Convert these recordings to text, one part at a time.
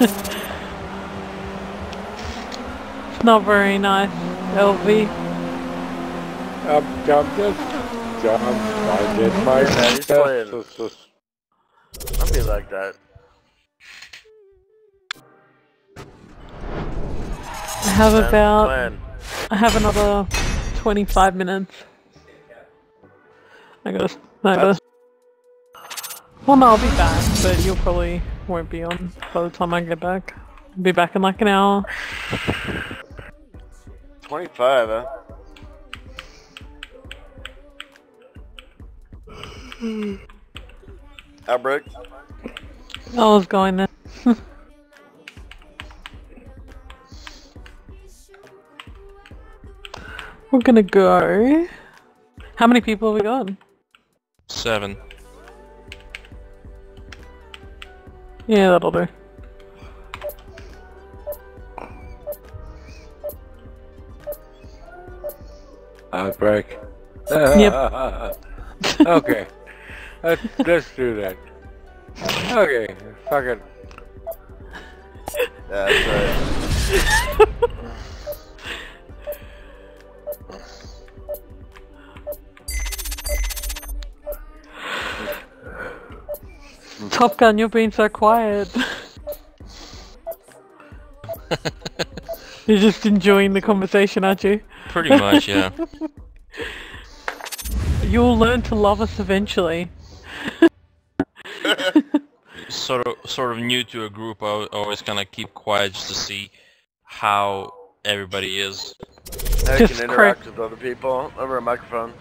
it's not very nice, LV. I'm, I'm just, I'm, I did my Yeah, he's playing. best. I'll be like that. I have Plan- about, plan. I have another 25 minutes. I gotta, I gotta. Well, no, I'll be back, but you'll probably won't be on by the time I get back. I'll be back in like an hour. 25, huh? Outbreak? I was going there. We're gonna go. How many people have we got? Seven. Yeah, that'll do. Outbreak. Yep. okay. Let's, let's do that. Okay, fuck it. That's right. Top Gun, you're being so quiet. You're just enjoying the conversation, aren't you? Pretty much, yeah. You'll learn to love us eventually. sort of, sort of new to a group. I always kind of keep quiet just to see how everybody is. I Just can interact with other people over a microphone.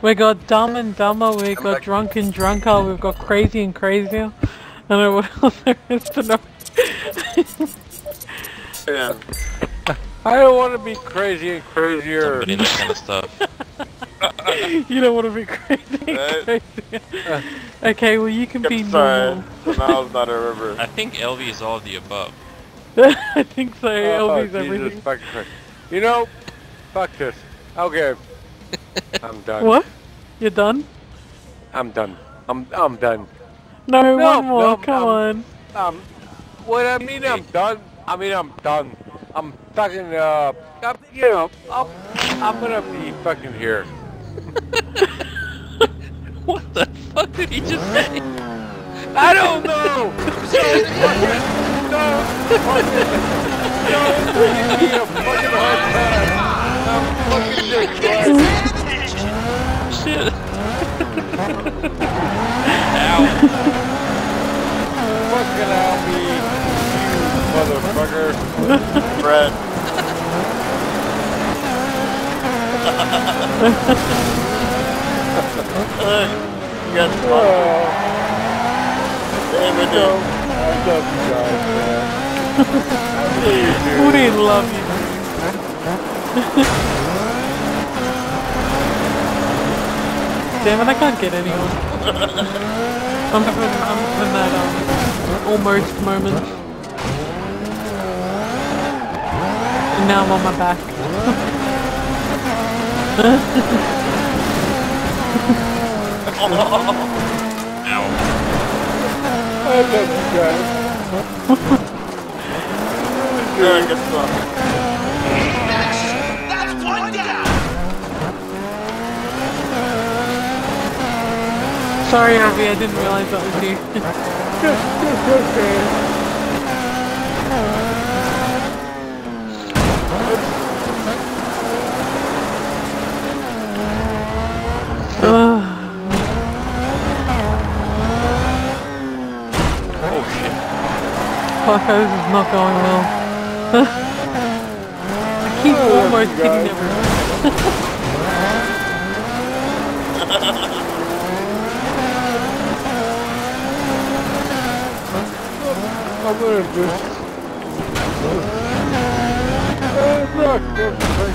We got dumb and dumber, we got back. drunk and drunker, we've got crazy and crazier. I don't know what else there is to know. Yeah. I don't want to be crazy and crazier. Somebody that kind of stuff. you don't want to be crazy. and crazier. okay, well you can be I'm sorry. normal. So now it's not a river. I think LV is all of the above. I think so. Oh, LV's Jesus everything. fucking You know, fuck this. Okay. I'm done. What? You're done? I'm done. I'm I'm done. No, No, one more. no, Come um, on. Um, what I mean I'm done. I mean I'm done. I'm fucking uh, I'm, you know, I'm, I'm gonna be fucking here. What the fuck did he just say? I don't know. So fucking no, fucking no, give me a fucking hard time. I'm fucking just Shit. Ow. fucking out me, you bread. Look, you got the Oh, dude. I love you guys, man. I really do. We didn't love you. Damn it, I can't get anyone. I'm having, I'm having that um, almost moment. And now I'm on my back. Ow. I love you guys. Yeah, good stuff. That's one down. Sorry, Abby, I didn't realize that was you. Fuck, this is not going well. I keep Oh, almost hitting everyone. I'm gonna just. Look, there's a big.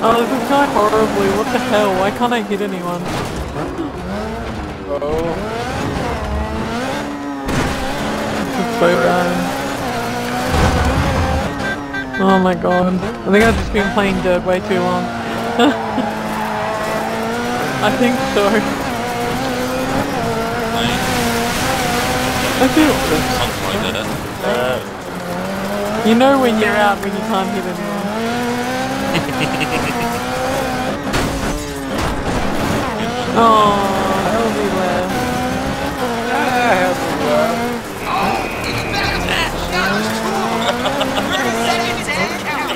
Oh, this is going horribly. What the hell? Why can't I hit anyone? Oh, This is so bad. Oh my god. I think I've just been playing Dirt way too long. I think so. I feel like that. Uh, You know when you're out when you can't hit anyone. oh, LV left.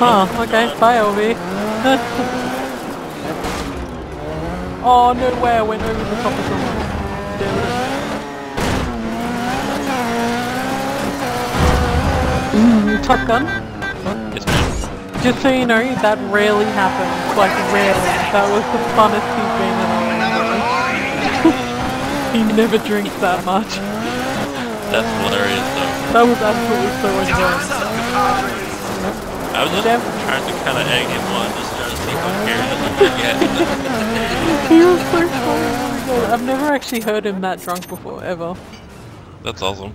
Huh, okay, bye LV. oh, no way, I went over the top of someone. Damn it. Mm, Top Gun? Yes, ma'am. Just so you know, that rarely happens. Like, rarely. That was the funnest he's been in he never drinks that much. That's hilarious, though. That was absolutely so enjoyable. I was just Damn. trying to kind of egg him on, just trying to see how could get. He was so funny. My god. I've never actually heard him that drunk before, ever. That's awesome.